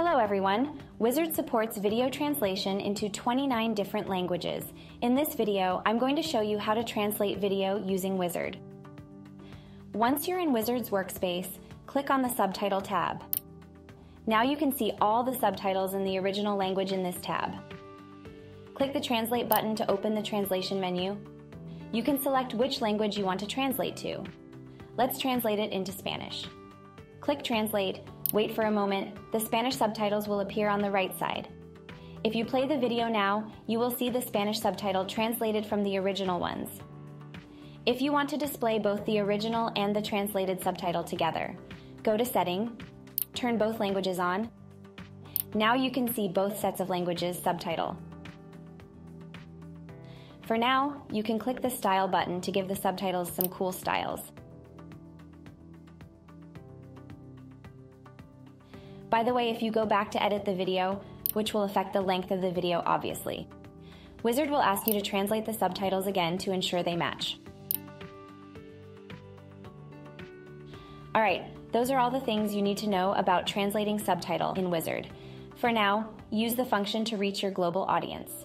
Hello everyone! Vizard supports video translation into 29 different languages. In this video, I'm going to show you how to translate video using Vizard. Once you're in Vizard's workspace, click on the Subtitle tab. Now you can see all the subtitles in the original language in this tab. Click the Translate button to open the translation menu. You can select which language you want to translate to. Let's translate it into Spanish. Click Translate Wait for a moment, the Spanish subtitles will appear on the right side. If you play the video now, you will see the Spanish subtitle translated from the original ones. If you want to display both the original and the translated subtitle together, go to Setting, turn both languages on. Now you can see both sets of languages subtitle. For now, you can click the Style button to give the subtitles some cool styles. By the way, if you go back to edit the video, which will affect the length of the video obviously, Vizard will ask you to translate the subtitles again to ensure they match. Alright, those are all the things you need to know about translating subtitle in Vizard. For now, use the function to reach your global audience.